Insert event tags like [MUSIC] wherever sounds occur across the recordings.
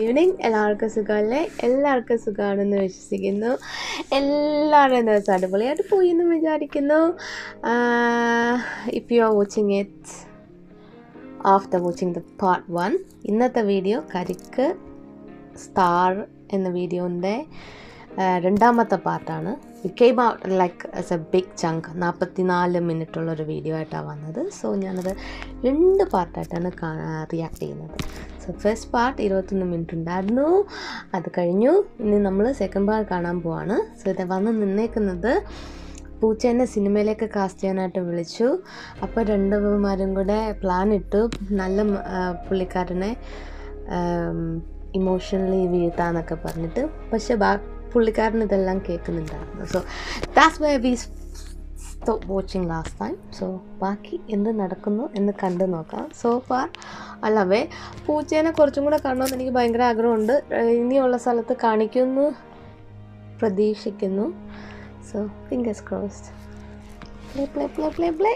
Evening എല്ലാവർക്കും സുഖമല്ലേ? എല്ലാവർക്കും സുഖമാണെന്ന് വിശ്വസിക്കുന്നു. എല്ലാവരുടെയും ദിവസം അടിപൊളിയായിട്ട് പോയി എന്ന് വിചാരിക്കുന്നു if you are watching it after watching the part one ഇന്നത്തെ വീഡിയോ കരിക്ക് സ്റ്റാർ എന്ന വീഡിയോന്റെ രണ്ടാമത്തെ പാർട്ടാണ് came like as a big chunk നാൽപ്പത്തി നാല് മിനിറ്റുള്ളൊരു വീഡിയോ ആയിട്ടാണ് വന്നത്. സോ ഞാനത് രണ്ട് പാർട്ടായിട്ടാണ് റിയാക്ട് ചെയ്യുന്നത്. സോ ഫസ്റ്റ് പാർട്ട് ഇരുപത്തൊന്ന് മിനിറ്റ് ഉണ്ടായിരുന്നു. അത് കഴിഞ്ഞു. ഇനി നമ്മൾ സെക്കൻഡ് പാർട്ട് കാണാൻ പോവാണ്. സോ ഇത് വന്ന് നിന്നേക്കുന്നത് പൂച്ചേനെ സിനിമയിലേക്ക് കാസ്റ്റ് ചെയ്യാനായിട്ട് വിളിച്ചു. അപ്പോൾ രണ്ടുമാരും കൂടെ പ്ലാൻ ഇട്ടു. നല്ല പുള്ളിക്കാരനെ ഇമോഷണലി വീഴ്ത്താന്നൊക്കെ പറഞ്ഞിട്ട്. പക്ഷെ ബാ പുള്ളിക്കാരൻ ഇതെല്ലാം കേൾക്കുന്നുണ്ടായിരുന്നു. So that's why we stop watching last time so ബാക്കി എന്ത് നടക്കുന്നു എന്ന് കണ്ടു നോക്കാം. സോ ഫാർ അല്ലവേ പൂച്ചേനെ കുറച്ചും കൂടെ കാണണമെന്ന് എനിക്ക് ഭയങ്കര ആഗ്രഹമുണ്ട്. ഇനിയുള്ള സ്ഥലത്ത് കാണിക്കുമെന്ന് പ്രതീക്ഷിക്കുന്നു. So fingers crossed play play play play play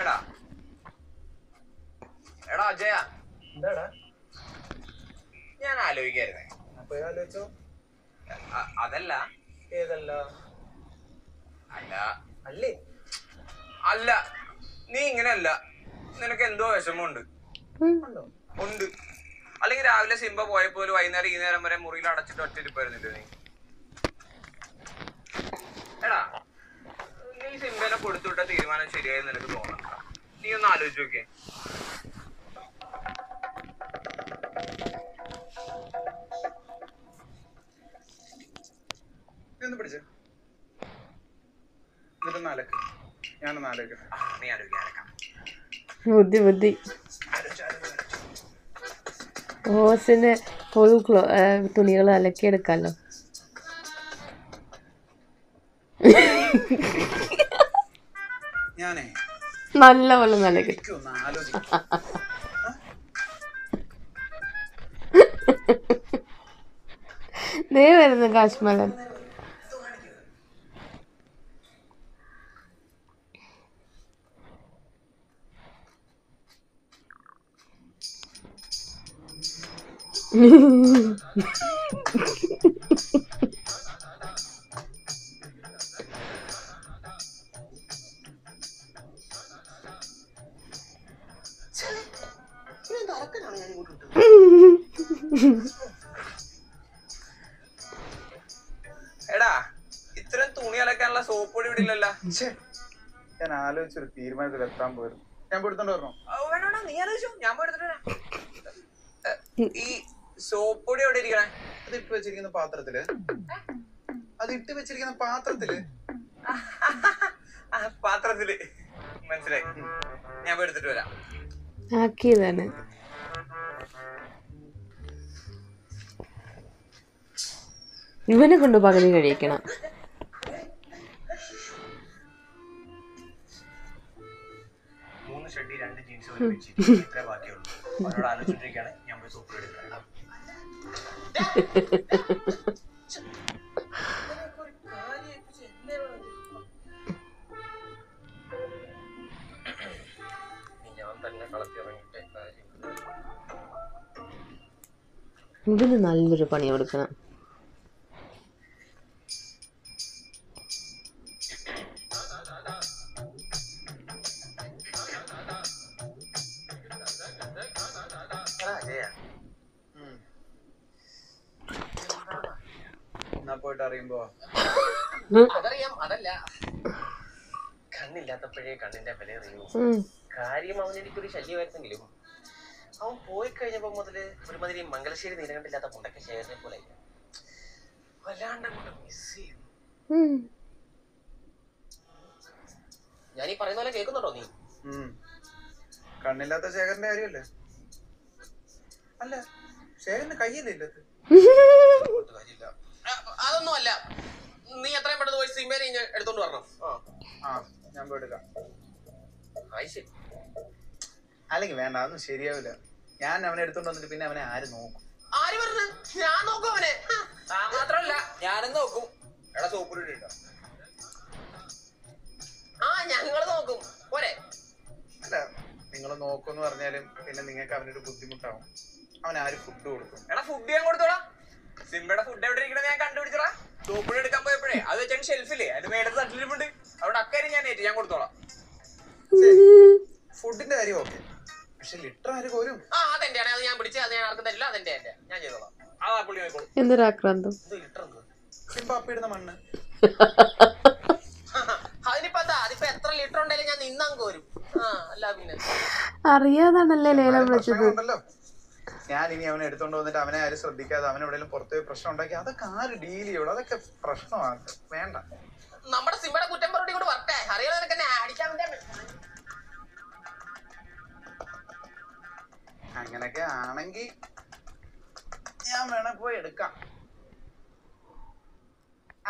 എടാ. എടാ അജയ. എന്താടാ? ഞാൻ ആലോചിക്കായിരുന്നേ അപ്പൊ ആലോചിച്ചോ. അതല്ല. ഏതല്ല? അല്ല. അല്ലേ അല്ല. നീ ഇങ്ങനെയല്ല. നിനക്ക് എന്തോ വിഷമമുണ്ട്. ഉണ്ടോ? അല്ലെങ്കിൽ രാവിലെ സിംബ പോയപ്പോൾ വൈകുന്നേരം ഈ നേരം വരെ മുറിയിൽ അടച്ചിട്ട് ഒറ്റയിരിപ്പായിരുന്നില്ല നീ എടാ നീ സിംബനെ കൊടുത്തുവിട്ട തീരുമാനം ശരിയായി നിനക്ക് തോന്നണ്ട നീ ഒന്ന് ആലോചിച്ച് നോക്കിയേ ഒന്ന് പിടിച്ചേ. എന്നിട്ടൊന്ന് അലക്ക് ഞാനൊന്ന് ആലോചിക്കട്ടെ ആ, നീ ആലോചിക്കാൻ ബുദ്ധി ബുദ്ധി. ഓസിന് ഫുൾ ക്ലോ തുണികൾ അലക്കിയെടുക്കാമല്ലോ ഞാനേ നല്ലപോലെ പോലെ നല്ല നീ വരുന്നു കാശ്മലൻ [LAUGHS] എടാ ഇത്രയും തുണി അലക്കാനുള്ള സോപ്പ് പൊടി ഇവിടെ ഇല്ലല്ലോ ഞാൻ ആലോചിച്ചൊരു തീരുമാനത്തിൽ എത്താൻ പോയിരുന്നു ഞാൻ പോയിടുത്തോണ്ട് വരണോ? വേണ്ട, നീ ആലോചിച്ചോ ഞാൻ എടുത്തിട്ട് ഈ സോപ്പ് പൊടി എവിടെ ഇരിക്കണേ? അത് ഇട്ട് വെച്ചിരിക്കുന്ന പാത്രത്തിൽ? അത് ഇട്ട് വെച്ചിരിക്കുന്ന പാത്രത്തിൽ? ആ, പാത്രത്തിൽ. മനസ്സിലായി. ഞാൻ പോയി എടുത്തിട്ട് വരാം. ആക്കിയതാണ്. തന്നെ കൊണ്ട് പകുതി കഴിക്കണം. ഇതിന് നല്ലൊരു പണി കൊടുക്കണം കാര്യം അവൻ എനിക്കൊരു ശല്യമായിരുന്നെങ്കിലും അവൻ പോയി കഴിഞ്ഞപ്പോ മുതൽ ഒരുമാതിരി മംഗലശ്ശേരി നീരണ്ടില്ലാത്ത മുണ്ടക്ക ശേഖരനെ പോലെ വല്ലാണ്ട് മിസ് ചെയ്യുന്നു. ഞാൻ ഈ പറയുന്ന പോലെ കേൾക്കുന്നുണ്ടോ നീ? ഉം. കണ്ണില്ലാത്ത ശേഖരന്റെ കാര്യമല്ലേ? അല്ല ശേഖരന്റെ കയ്യല്ലേ ഇല്ലത് അതൊന്നും അല്ല നീ എത്രയും പെട്ടെന്ന് പോയി സിമേനെ എടുത്തോണ്ട് വരണം. ആ ആ ഞാൻ പോയി എടുക്കാം. ആയി ശരി അല്ലെങ്കിൽ വേണ്ട അതൊന്നും ശരിയാവില്ല. ഞാൻ അവനെ എടുത്തോണ്ട് വന്നിട്ട് പിന്നെ അവനെ ആര് നോക്കും? ആര് പറഞ്ഞു? ഞാൻ നോക്കും അവനെ. മാത്രല്ല ഞാനും നോക്കും. എടാ സോപ്പ് ഇട്ടോ ആ ഞങ്ങൾ നോക്കും. പോരെ. അല്ല നിങ്ങൾ നോക്കുമെന്ന് പറഞ്ഞാലും പിന്നെ നിങ്ങൾക്ക് അവനൊരു ബുദ്ധിമുട്ടാവും. അവൻ ആര് ഫുഡ് കൊടുക്കും? എടാ ഫുഡ് ഞാൻ കൊടുത്തോളാം. സിംബയുടെ ഫുഡ് എവിടെ ഇരിക്കണ ഞാൻ കണ്ടുപിടിച്ചോളാം. സോപ്പ് എടുക്കാൻ പോയപ്പോഴേ അത് വെച്ചാൽ ഷെൽഫില്ലേ അതിന്റെ മേലത്തെ തട്ടിലിപ്പുണ്ട് അവിടെ അക്കാര്യം ഞാൻ ഏറ്റു ഞാൻ കൊടുത്തോളാം. ഫുഡിന്റെ [LAUGHS] കാര്യം ഓക്കെ പക്ഷെ ലിറ്റർ ആര് കോരും? ആ അതെന്റെയാണ്. അത് ഞാൻ പിടിച്ച് അത് ഞാൻ ആർക്കും തരില്ല. അതെന്റെ എന്റെ. ഞാൻ ചെയ്തോളാം. ആ പുള്ളി നോക്കോളൂ എന്തൊരാക്രാന്തം. ലിറ്റർ സിംബാപ്പ ഇടുന്ന മണ്ണ്. [LAUGHS] അതിനിപ്പോ എന്താ? അതിപ്പോ എത്ര ലിറ്റർ ഉണ്ടെങ്കിലും ഞാൻ കോരും. ആ അല്ല പിന്നെ. അറിയാതാണല്ലേ ലേലം വിളിച്ചത്. ഞാൻ ഇനി അവനെ എടുത്തോണ്ട് വന്നിട്ട് അവനെ ആരും ശ്രദ്ധിക്കാതെ അവനെവിടെയെങ്കിലും പുറത്തുപോയി പോയി പ്രശ്നം ഉണ്ടാക്കി. അതൊക്കെ ആര് ഡീൽ ചെയ്യുള്ളൂ അതൊക്കെ പ്രശ്നമാണ്. വേണ്ട. നമ്മുടെ സിമ്മയുടെ കുറ്റം പറഞ്ഞി കൂടെ വരട്ടെ. അറിയാതെ നിനക്ക് എന്നെ അടിക്കാൻ വേണ്ടി അങ്ങനൊക്കെ ആണെങ്കിൽ ഞാൻ വേണം പോയി എടുക്കാം.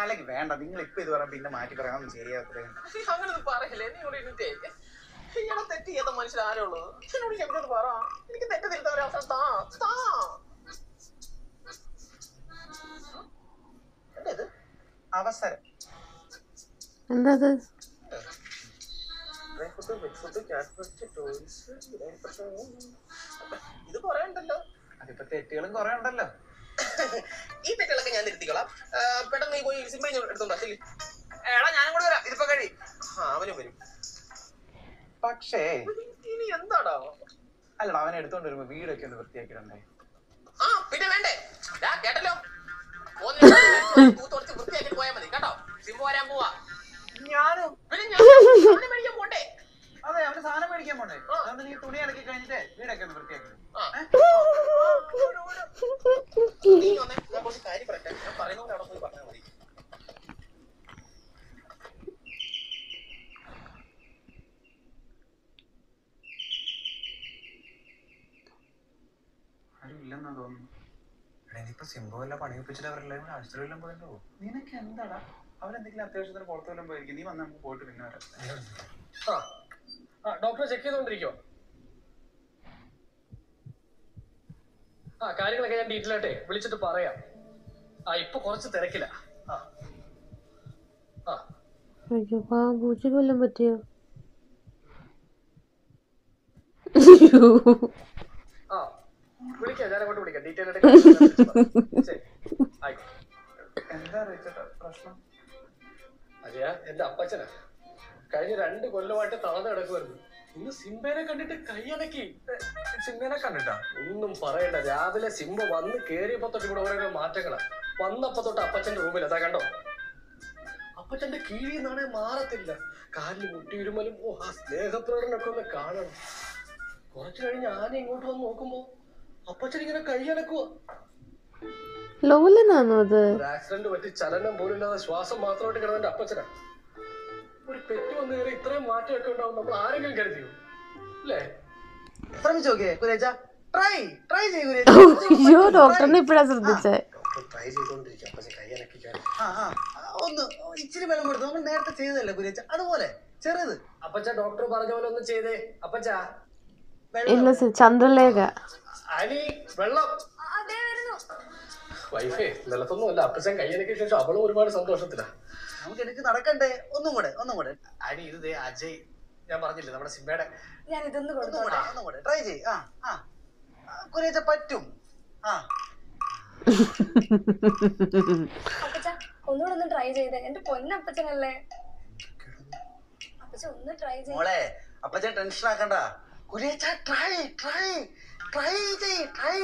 അല്ലെങ്കിൽ വേണ്ട നിങ്ങൾ ഇപ്പൊ ഇത് പറയാം പിന്നെ മാറ്റി പറയാം. ശരിയാത്രേ അങ്ങനെ പറയല്ലേ നീ ഇവിടെ ഇരുന്നിട്ടേ. ഇയാളെ തെറ്റ് ചെയ്യാത്ത മനുഷ്യർ ആരേ ഉള്ളൂ? എന്നോട് എന്നോട് പറ. എനിക്ക് തെറ്റ് തിരുത്താൻ ഒരു അവസരം താ. അവസരം. എന്താ അത് ഇത് കൊറേ ഉണ്ടല്ലോ. അതിപ്പോ തെറ്റുകളും കുറെ ഉണ്ടല്ലോ. ഈ തെറ്റുകളൊക്കെ ഞാൻ നിർത്തിക്കോളാം. ആ, പെട്ടെന്ന് നീ പോയി സിംബ എടുത്തോണ്ടാ ശരി. എടാ ഞാനും കൂടെ വരാം. ഇതിപ്പോ കഴി. അവനും വരും. പക്ഷേ ഇനി എന്താടാ? അല്ലടാ അവനെ എടുത്തോണ്ട് വരുമ്പോ വീടൊക്കെ ഒന്ന് വൃത്തിയാക്കിയിട്ടുണ്ടേ ആ പിന്നെ വേണ്ടേ? കേട്ടല്ലോ? [LAUGHS] വൃത്തിയാക്കി പോയാ മതി. കേട്ടോ? സിംബ വരാൻ പോവാ. ഞാനും മേടിക്കാൻ പോണ്ടേ? അതെ അവന് സാധനം മേടിക്കാൻ പോണ്ടേ. ആ. അതുകൊണ്ട് നീ തുണി ഇറക്കി കഴിഞ്ഞിട്ട് വീടൊക്കെ ഒന്ന് വൃത്തിയാക്കി ആ. നീ വന്നേ ഞാൻ കുറച്ച് കാര്യം പറയട്ടെ. ഞാൻ പറയുന്നത് അവിടെ പോയി പറഞ്ഞാൽ മതി. ആരും ഇല്ലെന്നാ തോന്നുന്നു. ഇനിയിപ്പോ സിംബോ വല്ല പണി ഒപ്പിച്ചിട്ട് അവരെല്ലാം കൂടെ ആശുപത്രിയിലും പോയല്ലോ നിനക്ക് എന്താടാ? അവരെന്തെങ്കിലും അത്യാവശ്യത്തിന് പുറത്തു വല്ലതും പോയിരിക്കും. നീ വന്ന് നമുക്ക് പോയിട്ട് പിന്നെ വരാം. ആ. ആ ഡോക്ടറെ ചെക്ക് ചെയ്തോണ്ടിരിക്കോ ആ കാര്യങ്ങളൊക്കെ ഞാൻ ഡീറ്റെയിൽ ആയിട്ടെ വിളിച്ചിട്ട് പറയാം. ആ ഇപ്പൊ കുറച്ച് തിരക്കില്ല ആ. ആ. അയ്യോ പാ പൂച്ചയ്ക്ക് വല്ലതും പറ്റിയോ? ആ വിളിക്കാം. ഞാൻ അങ്ങോട്ട് വിളിക്കാം. ഡീറ്റെയിൽ ആയിട്ട് കാര്യങ്ങൾ വിളിച്ച് പറയാം. ശരി. ആയിക്കോട്ടെ. എന്താ പ്രശ്നം? അജയ എന്റെ അപ്പച്ചനാ. കഴിഞ്ഞ രണ്ട് കൊല്ലമായിട്ട് തളർന്ന് കിടക്കുമായിരുന്നു ഇന്ന് സിംബേനെ കണ്ടിട്ട് കൈയടക്കി സിംബേനെ കണ്ടിട്ടാ? ഒന്നും പറയണ്ട. രാവിലെ സിംബ വന്ന് കേറിയപ്പോ തൊട്ട് ഇവിടെ ഓരോ മാറ്റങ്ങളാ. വന്നപ്പോ തൊട്ട് അപ്പച്ചന്റെ റൂമിൽ അതാ കണ്ടോ? അപ്പച്ചന്റെ കീഴിൽ നിന്നാണെ മാറത്തില്ല. കാലിൽ മുട്ടി ഉരുമലും ഓ ആ സ്നേഹപ്രകടനൊക്കെ ഒന്ന് കാണണം. കുറച്ചു കഴിഞ്ഞ് ആന ഇങ്ങോട്ട് വന്ന് നോക്കുമ്പോ അപ്പച്ചൻ ഇങ്ങനെ കൈയടക്കുക ലോലനാണോ അത്? ആക്സിഡന്റ് പറ്റി ചലനം പോലും ഇല്ലാതെ ശ്വാസം മാത്രമായിട്ട് കിടന്നെ അപ്പച്ചനാ. ഒരു പെറ്റ് വന്നു കയറി ഇത്രയും മാറ്റമൊക്കെ ഉണ്ടാവും നമ്മൾ ആരെങ്കിലും കരുതിയോ? അല്ലേ? ശ്രമിച്ചു നോക്കിയേ കുരേച്ച ട്രൈ ട്രൈ ചെയ്യൂ അയ്യോ ഡോക്ടറിനെ ഇപ്പഴാ ശ്രദ്ധിച്ചേ. ട്രൈ ചെയ്തോണ്ടിരിക്കും അപ്പച്ചൻ ആ ആ ഒന്ന് ഇച്ചിരി വെള്ളം കൊടുത്തു നമ്മൾ നേരത്തെ ചെയ്തതല്ലേ കുരേച്ച അതുപോലെ ചെറുത്. അപ്പച്ച ഡോക്ടർ പറഞ്ഞ പോലെ ഒന്ന് ചെയ്തേ. അപ്പച്ച ഇല്ല ചന്ദ്രലേഖ. അനി വെള്ളം. വൈഫേ നിലത്തൊന്നും അല്ല അപ്പച്ചൻ കയ്യനക്ക് ശേഷം അവളും ഒരുപാട് സന്തോഷത്തിലാ. നമുക്ക് എനിക്ക് നടക്കണ്ടേ? ഒന്നും കൂടെ ഒന്നും കൂടെ അനി ഇത് ദേ അജയ്. ഞാൻ പറഞ്ഞില്ലേ നമ്മുടെ സിംബയുടെ ഞാൻ ഇതൊന്ന് ഒന്നും കൂടെ ഒന്നും കൂടെ ട്രൈ ചെയ് ആ ആ. കുരേച്ച പറ്റും. ആ. അപ്പച്ച ഒന്നുകൂടെ ഒന്ന് ട്രൈ ചെയ്തേ. എന്റെ പൊന്നപ്പച്ചനല്ലേ. അപ്പച്ച ഒന്ന് ട്രൈ ചെയ്ത് മോളെ അപ്പച്ചൻ ടെൻഷൻ ആക്കണ്ട. കുരേച്ച ട്രൈ ട്രൈ ട്രൈ ചെയ് ട്രൈ.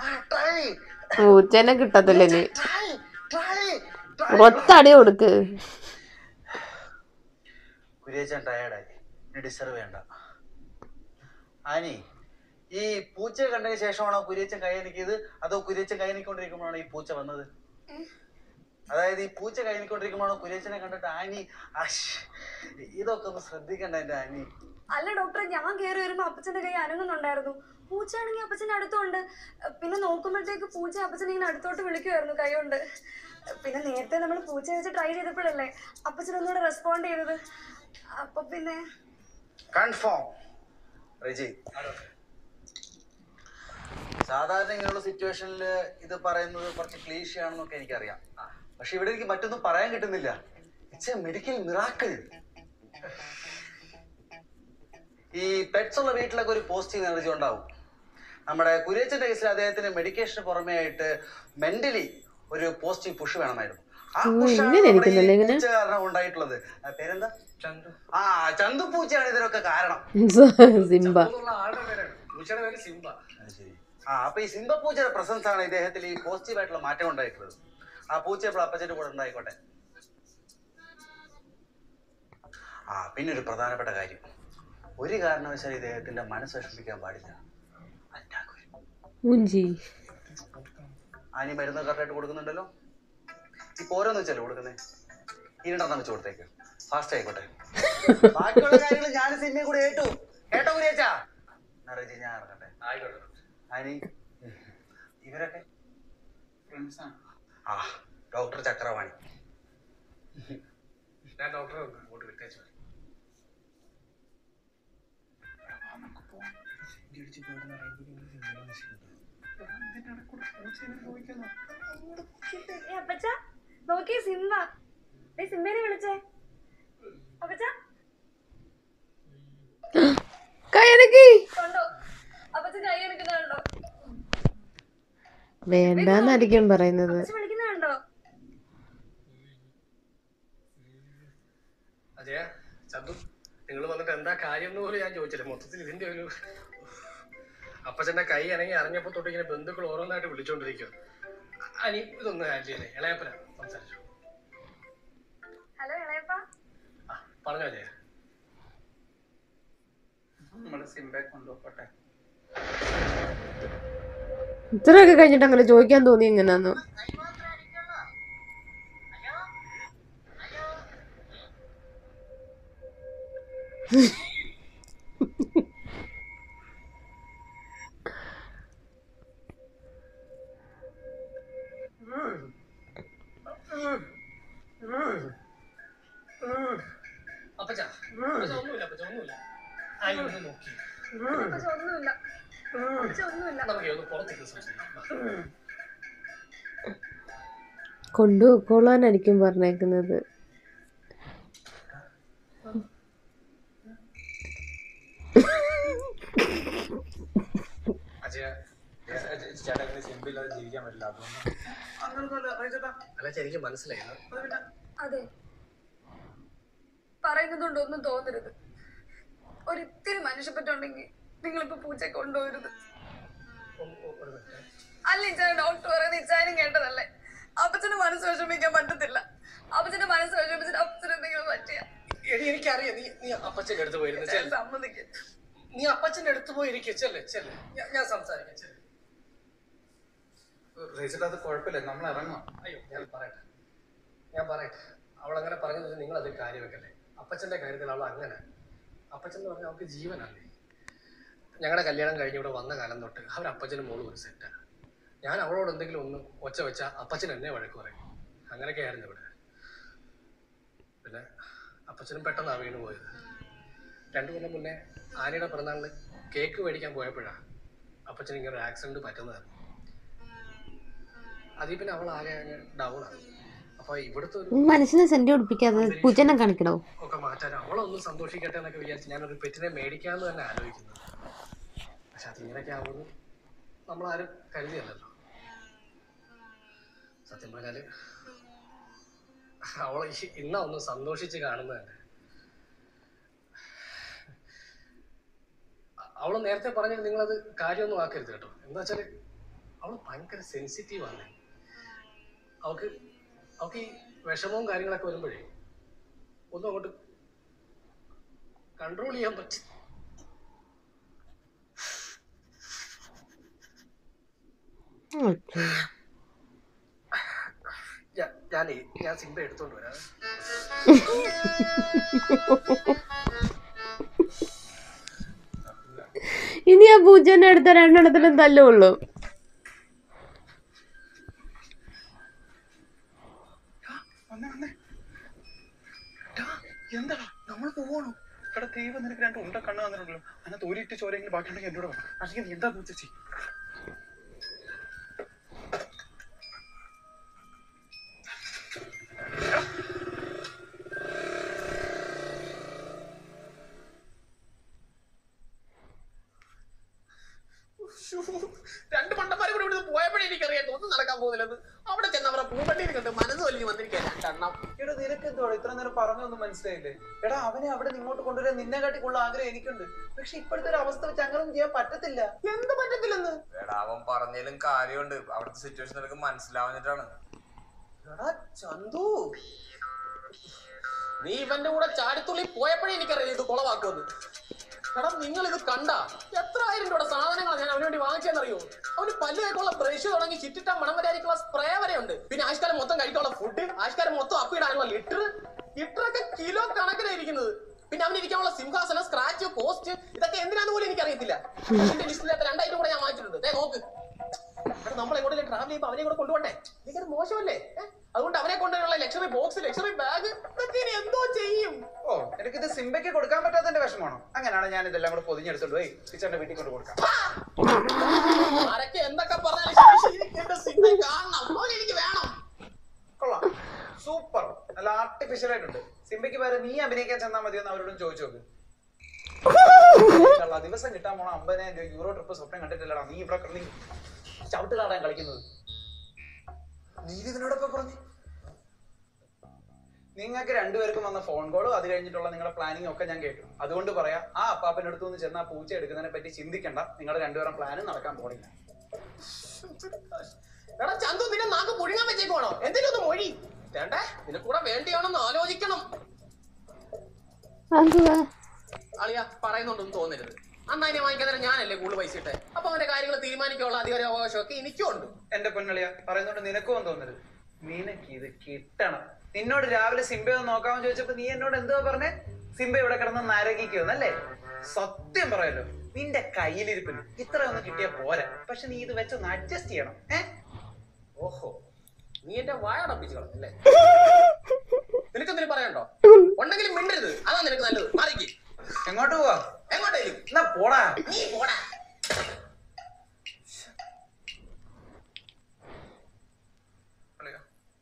ആ ട്രൈ. പൂച്ചേനെ കിട്ടത്തില്ല ഇനി. ട്രൈ ഒത്തടി കൊടുക്ക്. കുരേച്ചൻ ടയർഡായി ഇനി ഡിസ്റ്റർബ് വേണ്ട. ആനി ഈ പൂച്ച കണ്ടതിന് ശേഷമാണോ കുരേച്ചൻ കൈ നിൽക്കിയത്? അതോ കുരേച്ചൻ കൈ നിൽക്കൊണ്ടിരിക്കുമ്പോഴാണോ ഈ പൂച്ച വന്നത്? അതായത് ഈ പൂച്ച കൈ നിൽക്കൊണ്ടിരിക്കുമ്പോഴാണോ കുരേച്ചനെ കണ്ടിട്ട് ആനി അഷ് ഇതൊക്കെ ഒന്ന് ശ്രദ്ധിക്കണ്ട എന്റെ ആനി. അല്ല ഡോക്ടറെ ഞാൻ കയറി വരുമ്പോ അപ്പച്ചന്റെ കൈ അനങ്ങുന്നുണ്ടായിരുന്നു. പൂച്ചയാണെങ്കിൽ അപ്പച്ചന്റെ അടുത്തുണ്ട്. പിന്നെ നോക്കുമ്പോഴത്തേക്ക് പൂച്ച അപ്പച്ചൻ ഇങ്ങനെ അടുത്തോട്ട് വിളിക്കുമായിരുന്നു കൈ കൊണ്ട് പിന്നെ നേരത്തെ നമ്മൾ പൂച്ച വെച്ച് ട്രൈ ചെയ്തപ്പോഴല്ലേ അപ്പച്ചൻ ഒന്നുകൂടെ റെസ്പോണ്ട് ചെയ്തത്. അപ്പൊ പിന്നെ കൺഫേം സാധാരണ ഇങ്ങനെയുള്ള സിറ്റുവേഷനിൽ ഇത് പറയുന്നത് കുറച്ച് ക്ലീഷിയാണെന്നൊക്കെ എനിക്കറിയാം. പക്ഷെ ഇവിടെ എനിക്ക് മറ്റൊന്നും പറയാൻ കിട്ടുന്നില്ല. ഇറ്റ്സ് എ മെഡിക്കൽ മിറാക്കിൾ ഈ പെറ്റ്സ് ഉള്ള വീട്ടിലൊക്കെ ഒരു പോസിറ്റീവ് എനർജി ഉണ്ടാവും. നമ്മുടെ കുര്യച്ചന്റെ കേസിൽ അദ്ദേഹത്തിന് മെഡിക്കേഷന് പുറമേ ആയിട്ട് മെന്റലി ഒരു പോസിറ്റീവ് പുഷ് വേണമായിരുന്നു. ആ പുഷ് push ആണ് ഇങ്ങനെ നമ്മുടെ ഈ ഇരിക്കുന്നല്ലേ ഇങ്ങനെ? പൂച്ച കാരണം ഉണ്ടായിട്ടുള്ളത്. ആ, പേരെന്താ? ചന്തു. ആ ചന്തുപൂച്ചയാണ് ഇതിനൊക്കെ കാരണം. സിംബ. ആ അപ്പൊ ഈ സിംബ പൂച്ചയുടെ പ്രസൻസ് ആണ് ഇദ്ദേഹത്തിൽ ഈ പോസിറ്റീവ് ആയിട്ടുള്ള മാറ്റം ഉണ്ടായിട്ടുള്ളത്. ആ പൂച്ച ഇപ്പോൾ അപ്പച്ചന്റെ കൂടെ ഉണ്ടായിക്കോട്ടെ? ആ പിന്നെ ഒരു പ്രധാനപ്പെട്ട കാര്യം. ഒരു കാരണവശാലും ഇദ്ദേഹത്തിന്റെ മനസ്സ് വിഷമിക്കാൻ പാടില്ല. മുഞ്ചി ആനി മരുന്ന് കറക്റ്റായിട്ട് കൊടുക്കുന്നുണ്ടല്ലോ? ഇപ്പൊ ഓരോന്ന് വെച്ചല്ലോ കൊടുക്കുന്നേ? ഈ രണ്ടെണ്ണം വെച്ച് കൊടുത്തേക്ക്. ഫാസ്റ്റ് ആയിക്കോട്ടെ. ബാക്കിയുള്ള കാര്യങ്ങൾ ഞാൻ സിനിമയും കൂടെ ഏറ്റു. കേട്ടോ കുരിയച്ചാ റെജി ഞാൻ ഇറങ്ങട്ടെ. ആയിക്കോട്ടെ. ആനി? ഇവരൊക്കെ? ആ ഡോക്ടർ ചക്രവാണി. ഞാൻ ഡോക്ടറെ ഒന്ന് അങ്ങോട്ട് വിട്ടേച്ചു ഏ, അപ്പച്ച നോക്കിയേ സിംബ ഏ സിംബേനെ വിളിച്ചേ. അപ്പച്ച. വേണ്ടെന്നായിരിക്കും പറയുന്നത്. അജയ ചന്തു നിങ്ങൾ വന്നിട്ട് എന്താ കാര്യം എന്ന് പോലും ഞാൻ ചോദിച്ചില്ല. മൊത്തത്തിൽ ഇതിന്റെ ഒരു അപ്പച്ചന്റെ കൈ അനങ്ങി അറിഞ്ഞപ്പോ തൊട്ട് ഇങ്ങനെ ബന്ധുക്കൾ ഓരോന്നായിട്ട് വിളിച്ചോണ്ടിരിക്കും അനി ഇതൊന്ന് ഹാൻഡിൽ ചെയ്യണേ ഇളയപ്പന സംസാരിച്ചു. ഹലോ ഇളയപ്പ. ആ പറഞ്ഞോ അജയ നമ്മുടെ സിംബെ കൊണ്ടുപോട്ടെ ഇത്രയൊക്കെ കഴിഞ്ഞിട്ട് അങ്ങനെ ചോദിക്കാൻ തോന്നി എങ്ങനെയാന്ന് അപ്പച്ച അപ്പച്ച ഒന്നുമില്ല അപ്പച്ച ഒന്നുമില്ല ആയി ഒന്ന് നോക്കി. അപ്പച്ച ഒന്നുമില്ല അപ്പച്ച ഒന്നുമില്ല നമുക്ക് ഒന്ന് പുറത്തേക്ക് സംസാരിക്കാം. കൊണ്ടുപോയിക്കോളാനായിരിക്കും പറഞ്ഞേക്കുന്നത്. ചേട്ടാ ഇങ്ങനെ സിമ്പിളില്ലാതെ ജീവിക്കാൻ പറ്റില്ല. അതുകൊണ്ട് അല്ല എനിക്ക് മനസ്സിലായി അതെ. പറയുന്നതുകൊണ്ട് ഒന്നും തോന്നരുത്. ഒരിത്തിരി മനുഷ്യപ്പറ്റുണ്ടെങ്കിൽ നിങ്ങളിപ്പോ പൂച്ച കൊണ്ടുപോരുത് അല്ല ഇച്ചാൻ ഡോക്ടർ പറയുന്നത് ഇച്ചാനും കേട്ടതല്ലേ? അപ്പച്ചന് മനസ്സ് വിഷമിക്കാൻ പറ്റത്തില്ല. അപ്പച്ചന്റെ മനസ്സ് വിഷമിച്ചിട്ട് അപ്പച്ചന് എന്തെങ്കിലും പറ്റിയ എടി എനിക്കറിയാം. നീ നീ അപ്പച്ചന്റെ അടുത്ത് പോയിരുന്നു. സമ്മതിക്കും. നീ അപ്പച്ചന്റെ അടുത്ത് പോയിരിക്കും. ചെല്ലേ ചെല്ലേ. ഞാൻ- സംസാരിക്കാം. ചെല്ലേ. റേച്ചേട്ടാ അത് കുഴപ്പമില്ല. നമ്മൾ ഇറങ്ങാം അയ്യോ ഞാൻ പറയട്ടെ. ഞാൻ പറയട്ടെ അവളങ്ങനെ പറഞ്ഞു വെച്ചാൽ നിങ്ങൾ അത് കാര്യം വെക്കല്ലേ അപ്പച്ചന്റെ കാര്യത്തിൽ അവൾ അങ്ങനെ. അപ്പച്ചൻ എന്ന് പറഞ്ഞാൽ അവൾക്ക് ജീവനല്ലേ. ഞങ്ങളുടെ കല്യാണം കഴിഞ്ഞ് ഇവിടെ വന്ന കാലം തൊട്ട് അവർ അപ്പച്ചനും മോളും ഒരു സെറ്റാണ് ഞാൻ അവളോട് എന്തെങ്കിലും ഒന്ന് ഒച്ച വെച്ചാൽ അപ്പച്ചൻ എന്നെ വഴക്ക് പറയും. അങ്ങനെയൊക്കെ ആയിരുന്നു ഇവിടെ. പിന്നെ അപ്പച്ചനും പെട്ടെന്ന് വീണ് പോയത്. രണ്ടു കൊല്ലം മുന്നേ ആനയുടെ പിറന്നാളിന് കേക്ക് മേടിക്കാൻ പോയപ്പോഴാണ് അപ്പച്ചൻ ഇങ്ങനെ ഒരു ആക്സിഡന്റ് പറ്റുന്നത്. അതിൽ പിന്നെ അവൾ ആകെ ഡൗൺ ആണ് മനുഷ്യനെ സെന്റ് പിടിപ്പിക്കാതെ പൂജനം കാണിക്കണോ? ഒക്കെ മാറ്റാൻ അവളൊന്നും സന്തോഷിക്കട്ടെ എന്നൊക്കെ വിചാരിച്ച് ഞാനൊരു പെറ്റിനെ മേടിക്കാന്ന് തന്നെ ആലോചിക്കുന്നത് പക്ഷെ അതിങ്ങനെയൊക്കെ നമ്മൾ നമ്മളാരും കരുതിയല്ലോ സത്യം പറഞ്ഞാൽ അവളെ ഇന്ന ഒന്ന് സന്തോഷിച്ച് കാണുന്നത് തന്നെ. അവൾ നേരത്തെ പറഞ്ഞത് നിങ്ങളത് കാര്യമൊന്നും ആക്കരുത് കേട്ടോ. എന്താ വെച്ചാൽ അവൾ ഭയങ്കര സെൻസിറ്റീവ് ആണ്. അവൾക്ക് അവൾക്ക് ഈ വിഷമവും കാര്യങ്ങളൊക്കെ വരുമ്പോഴേ ഒന്നും അങ്ങോട്ട് കൺട്രോൾ ചെയ്യാൻ പറ്റും ഞാനേ ഞാൻ സിംബ എടുത്തോണ്ട് വരാം. ഇനി ആ പൂജന്റെ അടുത്ത രണ്ടെണ്ണത്തിലും തല്ലുള്ളൂ വന്നേ എന്താടാ? നമ്മൾ പോവാണോ ഇവിടെ ദൈവം നിനക്ക് രണ്ട് ഉണ്ട കണ്ണ് തന്നിട്ടുണ്ടല്ലോ. അതിനകത്ത് ഒരിട്ട് ചോരെങ്കിലും ബാക്കിയുണ്ടെങ്കിൽ എന്നോട് പറഞ്ഞു അല്ലെങ്കിൽ എന്താ ചേച്ചി കാട്ടിക്കുള്ള ആഗ്രഹം എനിക്കുണ്ട്. പക്ഷെ ഇപ്പോഴത്തെ ഒരു അവസ്ഥ വെച്ച് അങ്ങനൊന്നും ചെയ്യാൻ പറ്റത്തില്ല. എന്ത് പറ്റത്തില്ലെന്ന്? എടാ അവൻ പറഞ്ഞാലും കാര്യമുണ്ട്. അവിടുത്തെ സിറ്റുവേഷൻ നിനക്ക് മനസ്സിലാവുന്നിട്ടാണ്. എടാ ചന്തു. നീ ഇവന്റെ കൂടെ ചാടിത്തുള്ളി പോയപ്പോഴേ എനിക്കറിയാം ഇത് കുളവാക്കുമെന്ന്. എടാ നിങ്ങൾ ഇത് കണ്ട? എത്ര ആയിരം രൂപയുടെ സാധനങ്ങളാണ് ഞാൻ അവന് വേണ്ടി വാങ്ങിച്ചെന്നറിയോ അവന് പല്ലുകൾക്കുള്ള ബ്രഷ് തുടങ്ങി ചുറ്റിട്ട മണം വരെയായിരിക്കുള്ള സ്പ്രേ വരെ ഉണ്ട്. പിന്നെ ആഷ്കാരം മൊത്തം കഴിക്കാനുള്ള ഫുഡ് ആഷ്കാരം മൊത്തം അപ്പിടാനുള്ള ലിറ്റർ ലിറ്ററൊക്കെ കിലോ കണക്കിനാണ് ഇരിക്കുന്നത്. പിന്നെ അവൻ ഇരിക്കാനുള്ള സിംഹാസനം സ്ക്രാച്ച് പോസ്റ്റ് ഇതൊക്കെ എന്തിനാന്ന് പോലും എനിക്കറിയത്തില്ല. എന്റെ ലിസ്റ്റിലത്തെ രണ്ടായിരം കൂടെ ഞാൻ വാങ്ങിച്ചിട്ടുണ്ട് ദേ നോക്ക്. നമ്മൾ എങ്ങോട്ടെങ്കിലും ട്രാവൽ ചെയ്യുമ്പോൾ അവനെ കൂടെ കൊണ്ടുപോണ്ടേ? എനിക്കത് മോശമല്ലേ? ഏ? അതുകൊണ്ട് അവനെ കൊണ്ടുവരാനുള്ള ലക്ഷറി ബോക്സ് ലക്ഷറി ബാഗ് ഇതൊക്കെ എന്തോ ചെയ്യും. ഓ എനിക്കിത് സിംബയ്ക്ക് കൊടുക്കാൻ പറ്റാത്തതിന്റെ വിഷമാണോ അങ്ങനെയാണ് ഞാൻ ഇതെല്ലാം കൂടെ പൊതിഞ്ഞെടുത്തോണ്ട് പോയി ടീച്ചറിന്റെ വീട്ടിൽ കൊണ്ട് കൊടുക്കാം. ആരൊക്കെ എന്തൊക്കെ പറഞ്ഞാലും എനിക്ക് എനിക്ക് വേണം. കൊള്ളാം. സൂപ്പർ. നല്ല ആർട്ടിഫിഷ്യൽ ആയിട്ടുണ്ട്. സിംബയ്ക്ക് പേര് നീ അഭിനയിക്കാൻ ചെന്നാൽ മതിയെന്ന് അവരോടും ചോദിച്ചു നോക്ക്. ദിവസം കിട്ടാൻ പോണ അമ്പതിനായിരം രൂപ യൂറോ ട്രിപ്പ് സ്വപ്നം കണ്ടിട്ടില്ലടാ. നീ ഇവിടെ നീ ചവിട്ട് കാടാൻ കളിക്കുന്നത് നീ ഇതിനോടൊപ്പം പറഞ്ഞു. നിങ്ങൾക്ക് രണ്ടുപേർക്കും വന്ന ഫോൺ കോളും അത് കഴിഞ്ഞിട്ടുള്ള നിങ്ങളുടെ പ്ലാനിങ് ഒക്കെ ഞാൻ കേട്ടു. അതുകൊണ്ട് പറയാം ആ അപ്പാപ്പന്റെ അടുത്ത് നിന്ന് ചെന്ന് പൂച്ച എടുക്കുന്നതിനെ പറ്റി ചിന്തിക്കണ്ട. നിങ്ങളുടെ രണ്ടുപേരും പ്ലാനും നടക്കാൻ പോണില്ല. എടാ ചന്തു നിന്നെ നാക്ക് പുഴുങ്ങാൻ വെച്ചേക്കുവാണോ? ഒന്ന് മൊഴി? വേണ്ടേ നിനക്കൂടെ വേണ്ടിയാണെന്ന് ആലോചിക്കണം. എന്തുവാ? അളിയ പറയുന്നുണ്ടെന്ന് തോന്നരുത്. അന്ന് അതിനെ വാങ്ങിക്കാൻ നേരം ഞാനല്ലേ കൂടുതൽ പൈസ ഇട്ടെ. അപ്പൊ അവന്റെ കാര്യങ്ങൾ തീരുമാനിക്കാനുള്ള അധികാര അവകാശമൊക്കെ എനിക്കും ഉണ്ട് എന്റെ പൊന്നളിയ പറയുന്നോണ്ട് നിനക്കും തോന്നരുത്. നിനക്ക് ഇത് കിട്ടണം. നിന്നോട് രാവിലെ സിംബയെ നോക്കാമെന്ന് ചോദിച്ചപ്പോ നീ എന്നോട് എന്തുവാ പറഞ്ഞേ? സിംബ ഇവിടെ കിടന്ന് നരകിക്കുമെന്നല്ലേ? സത്യം പറയല്ലോ നിന്റെ കയ്യിലിരിപ്പിന് ഇത്രയൊന്നും കിട്ടിയ പോരാ. പക്ഷെ നീ ഇത് വെച്ചൊന്ന് അഡ്ജസ്റ്റ് ചെയ്യണം ഏ? ഓഹോ. നീ എന്റെ വായടപ്പിച്ചു കളഞ്ഞല്ലേ [LAUGHS] നിനക്ക് എന്തെങ്കിലും പറയണ്ടോ [LAUGHS] ഉണ്ടെങ്കിലും മിണ്ടരുത്. അതാ നിനക്ക് നല്ലത്. മാറിക്ക്. എങ്ങോട്ട് പോവാ? എങ്ങോട്ടേലും. എന്നാ പോടാ. നീ പോടാ.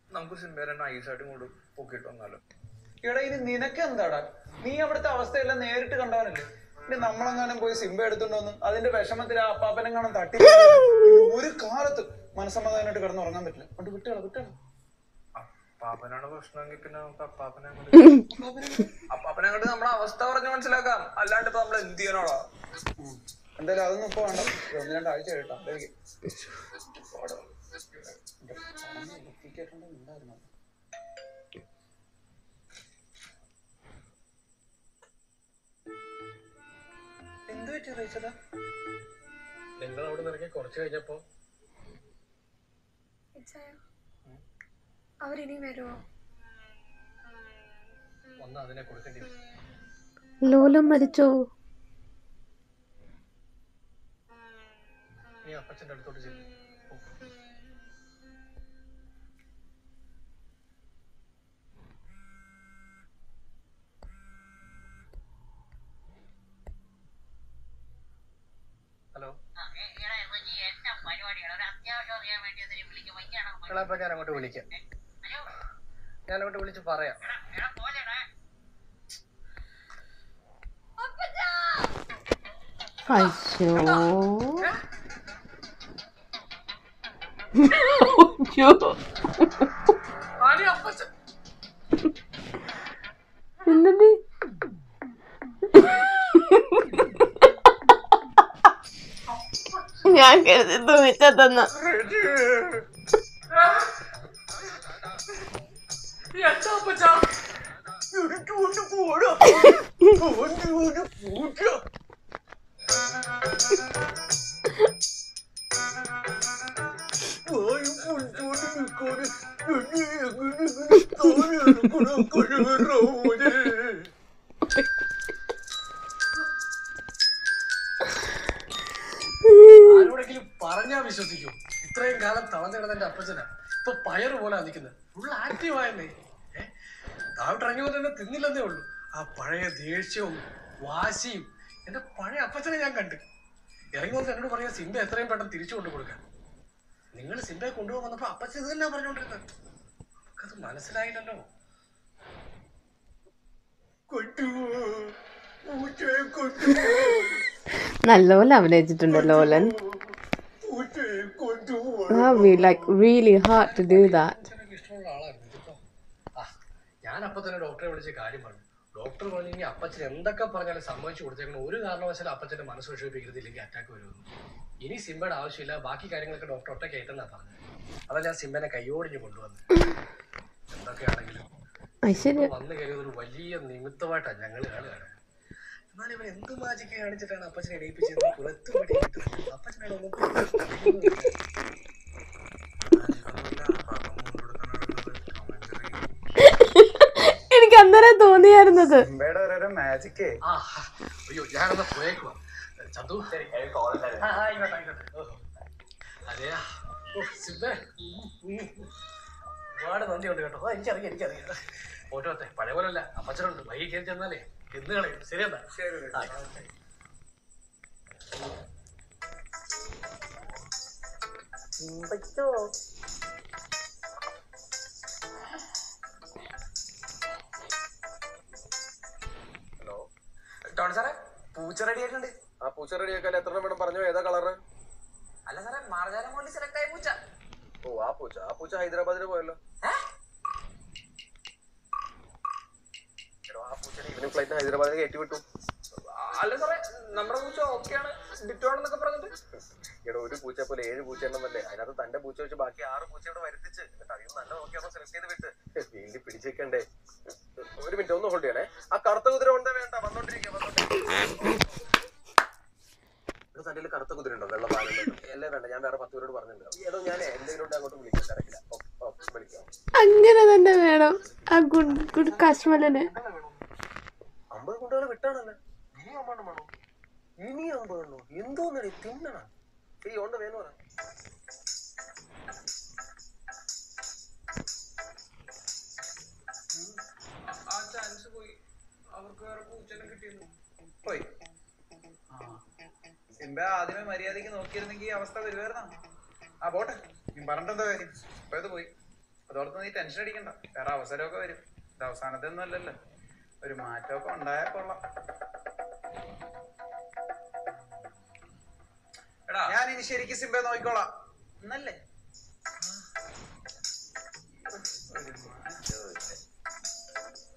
നമുക്ക് സിംബേരെ നൈസായിട്ട് കൊണ്ട് പൊക്കിട്ട് വന്നാലോ. എടാ ഇത് നിനക്ക് എന്താടാ നീ അവിടുത്തെ അവസ്ഥയെല്ലാം നേരിട്ട് കണ്ടവനല്ലേ? പിന്നെ നമ്മളെങ്ങാനും പോയി സിംബ എടുത്തുണ്ടോന്ന് അതിന്റെ വിഷമത്തിൽ ആ അപ്പാപ്പനെങ്ങാനും തട്ടി [LAUGHS] ഒരു കാലത്ത് മനസ്സമാധാനമായിട്ട് കിടന്ന് ഉറങ്ങാൻ പറ്റില്ല. കൊണ്ട് വിട്ടുകള വിട്ടുകള. അപ്പാപ്പനാണ് പ്രശ്നമെങ്കിൽ പിന്നെ നമുക്ക് അപ്പാപ്പനെ അപ്പാപ്പനെ അങ്ങോട്ട് [LAUGHS] നമ്മുടെ അവസ്ഥ പറഞ്ഞ് മനസ്സിലാക്കാം. അല്ലാണ്ട് ഇപ്പൊ നമ്മൾ എന്ത് ചെയ്യാനോടാ എന്തായാലും അതൊന്നും ഇപ്പൊ വേണ്ട. ഒരു ഒന്ന് രണ്ടാഴ്ച കേട്ടോ എന്ത് പറ്റി റീച്ചതാ നിങ്ങൾ അവിടെ നിറങ്ങി കുറച്ച് കഴിഞ്ഞപ്പോ അവരിനി വരുമോ ലോലം മരിച്ചോ? നീ അപ്പച്ചന്റെ അടുത്തോട്ട് ചെല്ലും. ഹലോ. ഞാൻ അങ്ങോട്ട് വിളിക്കാം. ഞാൻ അങ്ങോട്ട് വിളിച്ച് പറയാം. അയ്യോ. 脸大不长，有人捉着我了，我我的不着。我又不说这个了，这个这个这个，当然了，可能可能。പഴയ ദേഷ്യവും വാശിയും എന്റെ പഴയ അപ്പച്ചനെ ഞാൻ കണ്ട്. ഇറങ്ങി വന്ന് എന്നോട് പറയാ സിംബ എത്രയും പെട്ടെന്ന് തിരിച്ചു കൊണ്ടു കൊടുക്കാൻ. നിങ്ങൾ സിംബയെ കൊണ്ടുപോകാൻ വന്നപ്പോ അപ്പച്ചൻ ഇത് തന്നെ പറഞ്ഞോണ്ടിരുന്നത് അത് മനസ്സിലായില്ലല്ലോ. നല്ലപോലെ അഭിനയിച്ചിട്ടുണ്ട് Lolan. Like really hard to do that ഞാൻ അപ്പൊ തന്നെ ഡോക്ടറെ വിളിച്ച് കാര്യം പറഞ്ഞു. ഡോക്ടർ പറഞ്ഞു ഇനി അപ്പച്ചൻ എന്തൊക്കെ പറഞ്ഞാലും സമ്മതിച്ചു കൊടുത്തേക്കണം. ഒരു കാരണവശാലും അപ്പച്ചന്റെ മനസ്സ് വിഷമിപ്പിക്കരുത് ഇല്ലെങ്കിൽ അറ്റാക്ക് വരുമെന്ന്. ഇനി സിംബയുടെ ആവശ്യമില്ല. ബാക്കി കാര്യങ്ങളൊക്കെ ഡോക്ടർ ഒറ്റ കേട്ടെന്നാ പറഞ്ഞത്. അതാ ഞാൻ സിംബനെ കയ്യോടിഞ്ഞ് കൊണ്ടുവന്നത്. എന്തൊക്കെയാണെങ്കിലും. വന്നു കയറിയത് ഒരു വലിയ നിമിത്തമായിട്ടാണ് ഞങ്ങൾ കാണുകയാണ് എന്നാൽ ഇവൻ എന്ത് മാജിക്ക് കാണിച്ചിട്ടാണ് അപ്പച്ചനെ എണീപ്പിച്ചത്? പുറത്തു പിടിയിട്ട് അപ്പച്ചനാണ് ഒന്നും സിബേ. തോന്നിയായിരുന്നത്. ഒരുപാട് നന്ദിയുണ്ട് കേട്ടോ. എനിക്കറിയാം എനിക്കറിയാം. ഓരോത്തെ പഴയ പോലെ അല്ല അപ്പച്ചനുണ്ട്. വൈകി കയറി ചെന്നാലേ തിന്നു കളയും. ശരിയെന്നാ ആ. ടോൺ സാറേ. പൂച്ച റെഡി ആയിട്ടുണ്ട്. ആ പൂച്ച റെഡിയാക്കാൻ എത്ര എണ്ണം വേണം പറഞ്ഞോ? ഏതാ കളറ് അല്ല സാറേ മാർജാനം കൊണ്ട് സെലക്ട് ആയ പൂച്ച. ഓ ആ പൂച്ച. ആ പൂച്ച ഹൈദരാബാദിൽ പോയല്ലോ. ആ പൂച്ച ഈവനിങ് ഫ്ലൈറ്റ് ഹൈദരാബാദിൽ കയറ്റി വിട്ടു. അല്ല സാറേ നമ്മുടെ പൂച്ച ഓക്കെയാണ് ഡിറ്റോ ആണെന്നൊക്കെ പറഞ്ഞിട്ട്. എടോ ഒരു പൂച്ച പോലെ ഏഴ് പൂച്ച എണ്ണമല്ലേ അതിനകത്ത് തന്റെ പൂച്ച വെച്ച് ബാക്കി ആറ് പൂച്ച ഇവിടെ വരുത്തിച്ച്. എന്നിട്ട് അതിൽ നല്ല നോക്കിയാണോ സെലക്ട് ചെയ്ത് വിട്ട്. വീണ്ടും പിടിച്ചേക്കണ്ടേ. ഒരു മിനിറ്റ് ഒന്ന് ഹോൾഡ് ചെയ്യണേ. ആ കറുത്ത കുതിര ഉണ്ട് വേണ്ട വന്നോണ്ടിരിക്കുക തന്റെ കയ്യിൽ കറുത്ത കുതിര ഉണ്ടോ വെള്ള പാലം എല്ലാം വേണ്ട ഞാൻ വേറെ പത്ത് പേരോട് പറഞ്ഞിട്ടുണ്ട്. ഏതോ ഞാൻ എന്തെങ്കിലും അങ്ങോട്ട് വിളിക്കാം തിരക്കില്ല. വിളിക്കാം. അങ്ങനെ തന്നെ വേണം. ആ ഗുഡ് ഗുഡ് കശ്മലന് അമ്പത് കുട്ടികൾ വിട്ടാണല്ലേ. ഇനി അമ്പാണ് വേണോ? ഇനി അമ്പതെണ്ണോ എന്തോന്നടി തിന്നണം ഈ ഓണ്ട വേണോ പറ ആ ചാൻസ് പോയി. അവർക്ക് വേറെ പൂച്ചനെ കിട്ടിയിരുന്നു പോയി. സിംബ ആദ്യമേ മര്യാദയ്ക്ക് നോക്കിയിരുന്നെങ്കിൽ അവസ്ഥ വരുമായിരുന്നോ ആ പോട്ടെ. നീ പറഞ്ഞിട്ടെന്താ കാര്യം? പോയത് പോയി. അതോടൊപ്പം നീ ടെൻഷൻ അടിക്കണ്ട. വേറെ അവസരമൊക്കെ വരും. ഇത് അവസാനത്തെ ഒന്നും അല്ലല്ലോ. ഒരു മാറ്റമൊക്കെ ഉണ്ടായാൽ കൊള്ളാം. ഞാൻ ഇനി ശരിക്കും സിംബ നോക്കിക്കോളാം. എന്നല്ലേ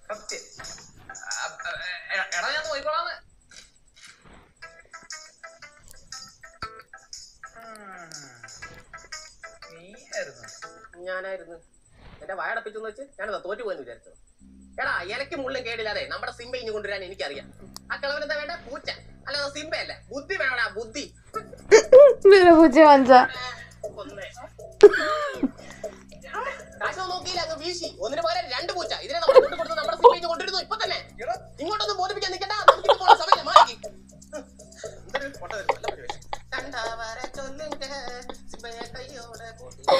സത്യം. എടാ ഞാൻ നോക്കിക്കോളാന്ന്. ഞാനായിരുന്നു. എന്റെ വായടപ്പിച്ചെന്ന് വെച്ച് ഞാനത് തോറ്റു പോയെന്ന് വിചാരിച്ചു എടാ ഇലക്ക് മുള്ളും കേടില്ലാതെ നമ്മുടെ സിംബ ഇനി കൊണ്ടുവരാൻ എനിക്കറിയാം. ആ കിളവൻ എന്താ വേണ്ട? പൂച്ച അല്ലാതെ സിംബ അല്ല ബുദ്ധി വേണടാ ബുദ്ധി. വേറെ मुझे നോക്കിയില്ല അങ്ങ് വീശി ഒന്നിന് പകരം രണ്ട് പൂച്ച ഇതിനെ നമ്മൾ കൊണ്ടുകൊടുത്ത് നമ്മുടെ സിംബ കൊണ്ടിരുന്നു ഇപ്പൊ തന്നെ ഇങ്ങോട്ടൊന്നും ബോധിപ്പിക്കാൻ നിൽക്കണ്ട സമയം മാറി. കണ്ടവരെ ചൊല്ലുങ്ക, കയ്യോടെ കൂട്ടി. ഏ,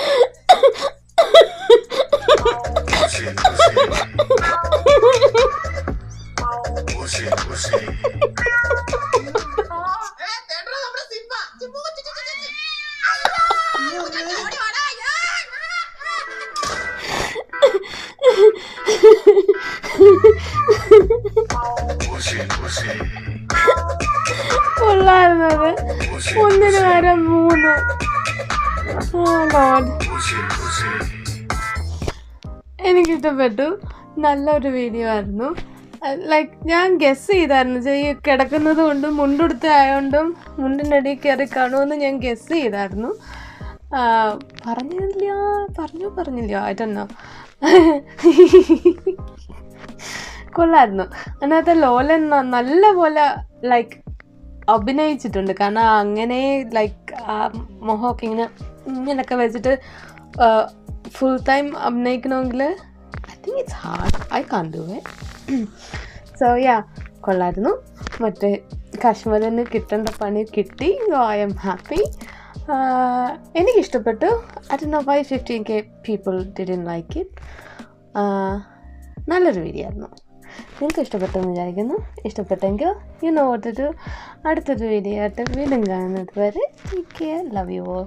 എനിക്കിഷ്ടപ്പെട്ടു നല്ലൊരു വീഡിയോ ആയിരുന്നു. ലൈക്ക് ഞാൻ ഗസ് ചെയ്തായിരുന്നു ഈ കിടക്കുന്നത് കൊണ്ടും മുണ്ടെടുത്ത് ആയതുകൊണ്ടും മുണ്ടിന്റെ അടിയിൽ കയറി കാണുമെന്ന് ഞാൻ ഗസ് ചെയ്തായിരുന്നു. പറഞ്ഞില്ല പറഞ്ഞു പറഞ്ഞില്ല. ആയിട്ടെന്നോ [LAUGHS] കൊള്ളായിരുന്നു. അതിനകത്ത് ലോലൻ നല്ല പോലെ ലൈക്ക് അഭിനയിച്ചിട്ടുണ്ട്. കാരണം അങ്ങനെ ലൈക്ക് ആ മൊഹമൊക്കെ ഇങ്ങനെ ഇങ്ങനെയൊക്കെ വെച്ചിട്ട് ഫുൾ ടൈം അഭിനയിക്കണമെങ്കിൽ think it's hard I can do it so yeah കൊള്ളായിരുന്നു. മറ്റേ കശ്മീരിന് കിട്ടേണ്ട പണി കിട്ടി. So I'm happy എനിക്കിഷ്ടപ്പെട്ടു. At no five fifteen K people didn't like it നല്ലൊരു വീഡിയോ ആയിരുന്നു. നിങ്ങൾക്ക് ഇഷ്ടപ്പെട്ടെന്ന് വിചാരിക്കുന്നു. ഇഷ്ടപ്പെട്ടെങ്കിൽ യു നോ വോട്ട് ടു അടുത്തൊരു വീഡിയോ ആയിട്ട് വീണ്ടും കാണുന്നത് വരെ കെയർ ലവ് യു ഓൾ